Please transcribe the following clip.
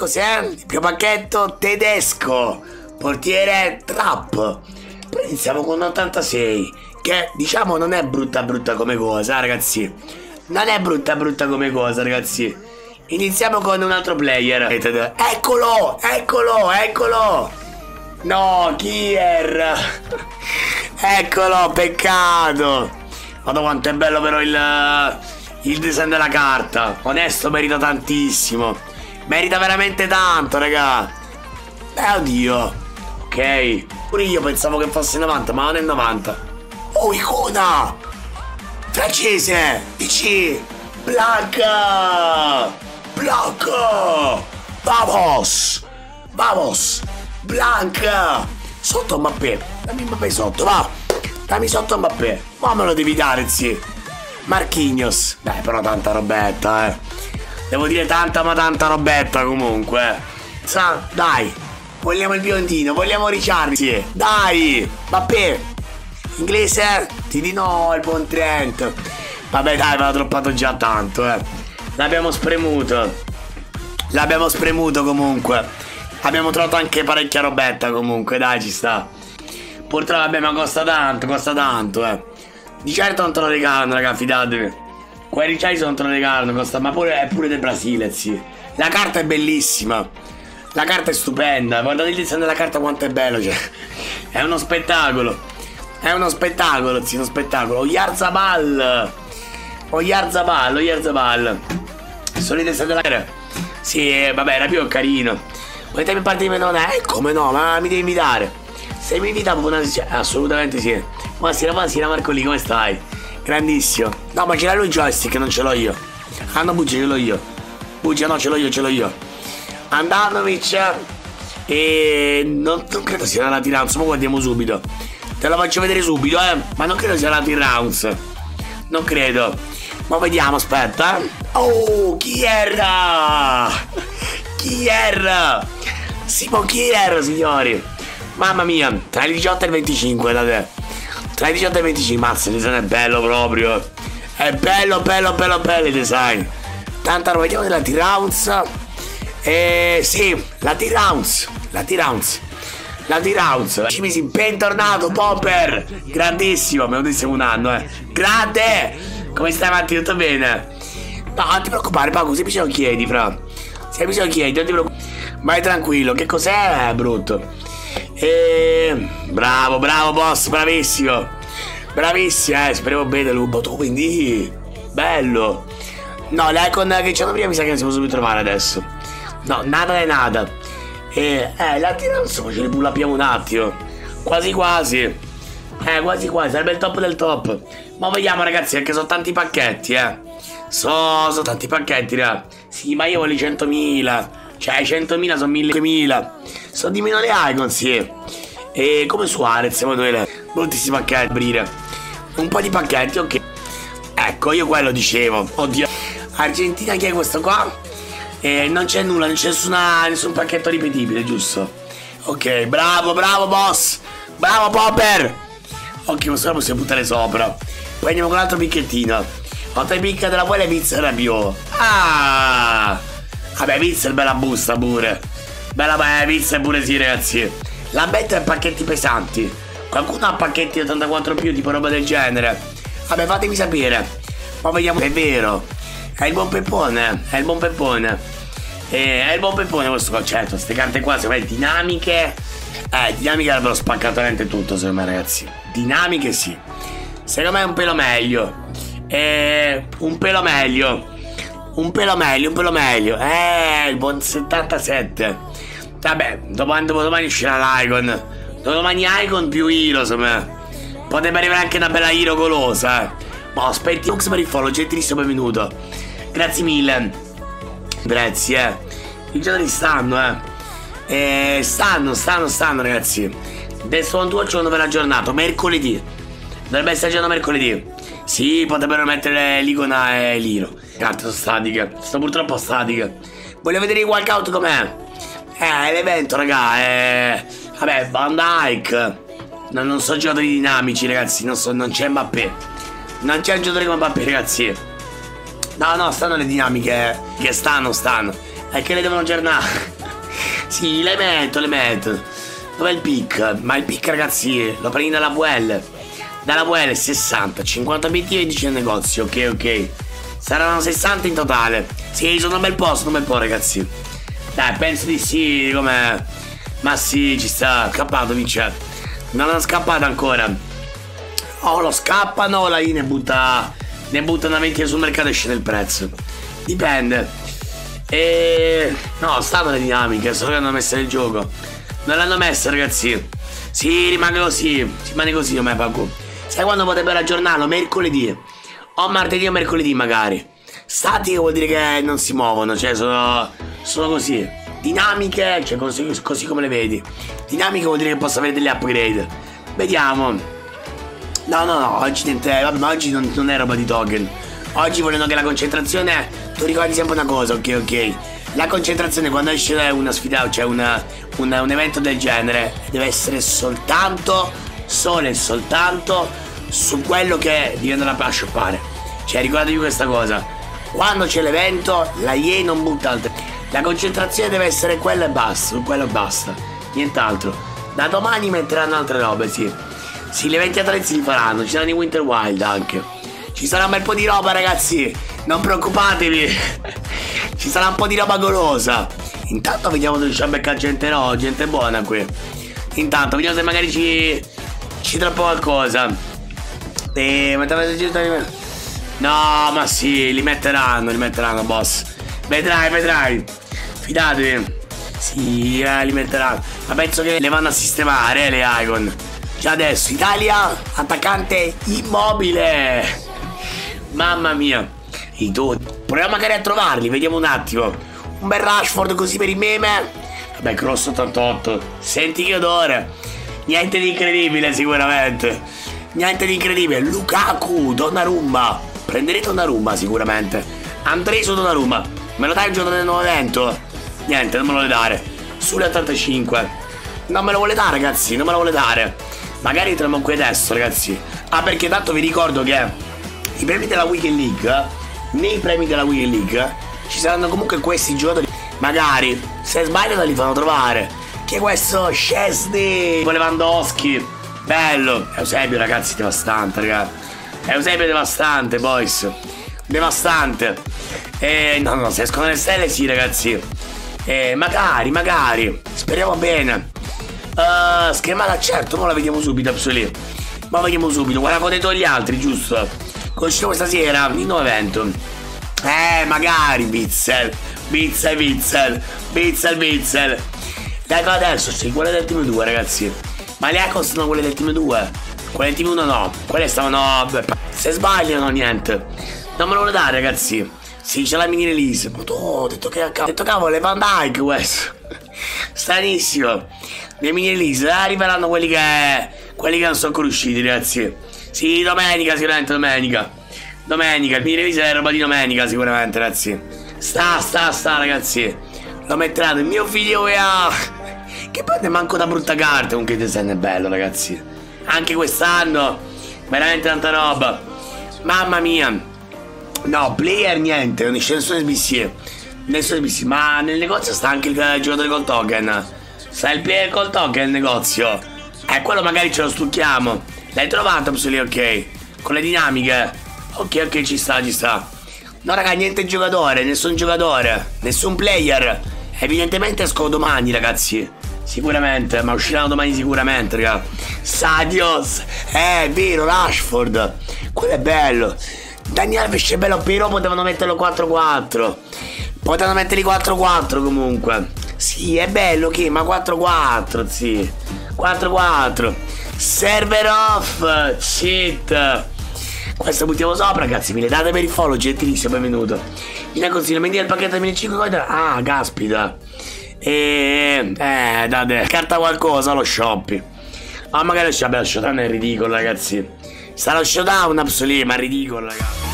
cos'è? Il primo pacchetto tedesco, portiere Trap. Poi iniziamo con 86, che diciamo non è brutta brutta come cosa, ragazzi. Non è brutta brutta come cosa, ragazzi. Iniziamo con un altro player. Eccolo, eccolo, eccolo. No, Kier. Eccolo, peccato. Guarda quanto è bello però il, il design della carta. Onesto merita tantissimo. Merita veramente tanto, raga. Eh, oddio. Ok. Pure io pensavo che fosse 90, ma non è 90. Oh, icona! Francese! DC! Blanca! Blanca! Vamos! Vamos! Blanca! Sotto Mbappé! Dammi Mbappé sotto, va! Dammi sotto Mbappé! Ma me lo devi dare, zi! Marchignos! Dai, però tanta robetta, eh! Devo dire tanta ma tanta robetta comunque! Sa, dai! Vogliamo il biondino, vogliamo Ricciardi! Sì. Dai! Mbappé! Inglese? Ti di no, il buon Trent! Vabbè dai, me l'ha troppato già tanto, eh! L'abbiamo spremuto! L'abbiamo spremuto comunque! Abbiamo trovato anche parecchia robetta comunque, dai, ci sta. Purtroppo, vabbè, ma costa tanto, costa tanto, eh. Di certo non te lo regalano, raga, fidatevi. Quei ricciai non te lo regalano, costa, ma pure, è pure del Brasile, sì. La carta è bellissima. La carta è stupenda. Guardate il disegno della carta quanto è bello, cioè. È uno spettacolo. È uno spettacolo, sì, uno spettacolo. Oyarzabal. Oyarzabal, Oyarzabal. Sono i disegni della carta. Sì, vabbè, era più carino. Volete parte di me non è? Eh, come no, ma mi devi invitare. Se mi invita una assolutamente sì. Buonasera, buonasera Marco lì, come stai? Grandissimo. No, ma ce l'hai lui il joystick, non ce l'ho io. Ah no, Buccia ce l'ho io. Buccia no, ce l'ho io, ce l'ho io. Andanovic. E non, non credo sia la T-Rounds, ma guardiamo subito. Te la faccio vedere subito, eh. Ma non credo sia la T-Rounds. Non credo. Ma vediamo, aspetta. Eh. Oh, chi era? Chi era? Simo Kier, signori. Mamma mia, tra il 18 e il 25, da te. Tra il 18 e il 25, mazza, il design è bello proprio. È bello, bello, bello, bello il design. Tanta roba, vediamo della T-Rounds. Eh, sì, la T-Rounds. La T-Rounds. La T-Rounds. Ci misi bentornato, Popper. Grandissimo, me lo dissi un anno, eh. Grande. Come stai avanti? Tutto bene? No, non ti preoccupare, Paco, se bisogno chiedi, fra. Se bisogno chiedi, non ti preoccupare. Vai tranquillo, che cos'è brutto? E... Bravo, bravo boss, bravissimo. Bravissimo, eh, speriamo bene Lubo. Tu quindi... Bello. No, l'icon che c'hanno prima mi sa che non si può subito trovare adesso. No, nada è nada. E... Eh, la insomma, ce li pullappiamo un attimo. Quasi quasi. Eh, quasi quasi, sarebbe il top del top. Ma vediamo ragazzi, perché sono tanti pacchetti, eh. So, sono tanti pacchetti, raga. Sì, ma io voglio 100.000. Cioè, 100.000 sono 1.000. Sono di meno le icon, sì. E come Suarez, Emanuele. Moltissimi pacchetti, aprire. Un po' di pacchetti, ok. Ecco, io quello dicevo. Oddio. Argentina, chi è questo qua? E non c'è nulla, non c'è nessun pacchetto ripetibile, giusto? Ok, bravo, bravo, boss. Bravo, Popper. Ok, questo lo possiamo buttare sopra. Poi andiamo con l'altro picchettino. Quanta picca della quale pizza rabbio. Ah! Vabbè, pizza è bella busta pure. Bella beh, pizza pure sì, ragazzi. La metto in pacchetti pesanti. Qualcuno ha pacchetti di 84 più, tipo roba del genere. Vabbè, fatemi sapere. Ma vediamo. È vero. È il buon peppone. È il buon peppone. Eh, è il buon peppone questo concetto. Queste carte qua, secondo me, dinamiche. Eh, dinamiche avrebbero spaccato veramente tutto, secondo me, ragazzi. Dinamiche sì. Secondo me è un pelo meglio. Eh, un pelo meglio. Un pelo meglio, un pelo meglio. Eh, il buon 77. Vabbè, domani, domani uscirà l'Icon. Domani Icon più Hero, insomma. Potrebbe arrivare anche una bella Hero golosa, eh. Ma aspetti, Lux per il follow, gentilissimo benvenuto. Grazie mille. Grazie, eh. I giorni stanno, eh. Eh, stanno, stanno, stanno, ragazzi. Adesso un tuo giorno per aggiornato, mercoledì. Dovrebbe essere giorno mercoledì. Sì, potrebbero mettere l'icona e l'iro. Carte sono statiche. Sono purtroppo statiche. Voglio vedere il walkout com'è. Eh, l'evento, raga. Eh... Vabbè, Van Dyke. No, non sono giocatori dinamici, ragazzi. Non, so, non c'è Mbappé. Non c'è un giocatore come Mbappé, ragazzi. No, no, stanno le dinamiche. Che stanno, stanno. È che le devono aggiornare. sì, le metto, le metto. Dov'è il pic? Ma il pic, ragazzi, lo prendi dalla VL. Dalla VL 60, 50 obiettivi e 10 nel negozio. Ok, ok. Saranno 60 in totale. Sì, sono un bel po', sono un bel po', ragazzi. Dai, penso di sì, come... Ma sì, ci sta. Scappato, vince. Non hanno scappato ancora. Oh, lo scappano, la I ne butta... Ne butta una ventina sul mercato e scende il prezzo. Dipende. E... No, stanno le dinamiche, solo che hanno messo nel gioco. Non l'hanno messa, ragazzi. Sì, rimane così. Rimane così, non me pago. Sai quando potrebbero aggiornarlo? Mercoledì. O martedì o mercoledì, magari. Statiche vuol dire che non si muovono, cioè sono, sono così. Dinamiche, cioè così, così come le vedi. Dinamiche vuol dire che posso avere delle upgrade. Vediamo. No, no, no, oggi niente. Vabbè, oggi non, non è roba di token. Oggi vogliono che la concentrazione. Tu ricordi sempre una cosa, ok, ok. La concentrazione quando esce una sfida, cioè una, una, un evento del genere, deve essere soltanto, solo e soltanto su quello che devi andare a shoppare. Cioè, ricordatevi questa cosa. Quando c'è l'evento, la IE non butta altre. La concentrazione deve essere quella e basta, su quello e basta. Nient'altro. Da domani metteranno altre robe, sì. Sì, gli eventi attrezzi li faranno, ci saranno i Winter Wild anche. Ci sarà un bel po' di roba, ragazzi. Non preoccupatevi. Ci sarà un po' di roba golosa. Intanto vediamo se riusciamo a beccare gente no, gente buona qui. Intanto vediamo se magari ci. ci troppo qualcosa. E No, ma sì, li metteranno, li metteranno, boss. Vedrai, vedrai. Fidatevi. Sì, eh, li metteranno. Ma penso che le vanno a sistemare, eh, le Icon. Già adesso, Italia, attaccante immobile. Mamma mia. I tutti. Proviamo magari a trovarli, vediamo un attimo. Un bel Rashford così per il meme. Vabbè, Cross 88. Senti che odore. Niente di incredibile sicuramente. Niente di incredibile. Lukaku, Donnarumma. Prenderete Donnarumma sicuramente. Andrei su Donnarumma. Me lo dai il giorno del nuovo evento? Niente, non me lo vuole dare. Sulle 85. Non me lo vuole dare, ragazzi, non me lo vuole dare. Magari entriamo qui adesso, ragazzi. Ah, perché tanto vi ricordo che i premi della Weekend League, nei premi della Weekend League, ci saranno comunque questi giocatori. Magari, se sbagliano li fanno trovare. Che questo Scesni, Lewandowski. Bello. Eusebio, ragazzi, devastante, ragazzi. Eusebio devastante, boys. Devastante. E no, no, se escono le stelle, sì, ragazzi. E magari, magari. Speriamo bene. Uh, schermata, certo, ma la vediamo subito, Absoli. Ma la vediamo subito. Guarda, ho detto gli altri, giusto? Conosciamo questa sera, il nuovo evento. Eh, magari, Bitzel. Bitzel, Bitzel. Bitzel, Bitzel. Ecco adesso, c'è quelle del team 2, ragazzi. Ma le Ecos sono quelle del team 2. Quelle del team 1 no. Quelle stavano... Se sbagliano, niente. Non me lo vuole dare, ragazzi. Sì, c'è la mini release. Ma tu, ho detto che ho detto cavolo, è Van Dyke questo. Stranissimo. Le mini release, eh, arriveranno quelli che. quelli che non sono ancora usciti, ragazzi. Sì, domenica, sicuramente domenica. Domenica, il mini release è roba di domenica, sicuramente, ragazzi. Sta, sta, sta, ragazzi. Lo metteranno il mio figlio che ha. Che poi ne manco da brutta carta, comunque il design è bello, ragazzi. Anche quest'anno, veramente tanta roba. Mamma mia. No, player niente, non c'è nessuno SBC. Nessuno SBC, ma nel negozio sta anche il giocatore col token. Sta il player col token nel negozio. Eh, quello magari ce lo stucchiamo. L'hai trovato, Psuli, ok. Con le dinamiche. Ok, ok, ci sta, ci sta. No, raga, niente giocatore, nessun giocatore, nessun player. Evidentemente esco domani, ragazzi. Sicuramente, ma usciranno domani sicuramente, raga. Sadios. Eh, vero, Rashford. Quello è bello. Daniel è bello, però potevano metterlo 4-4. Potevano metterli 4-4 comunque. Sì, è bello che, ma 4-4, sì. 4-4. Server off. Cheat. Questo buttiamo sopra, ragazzi. Mi le date per il follow, gentilissimo, benvenuto. Mi consiglio, mi dia il pacchetto di 1500 Ah, caspita. E... Eh, date. Carta qualcosa, lo shopping. Ma ah, magari lo showdown è ridicolo, ragazzi. Sarà showdown, absolutamente, ma è ridicolo, ragazzi.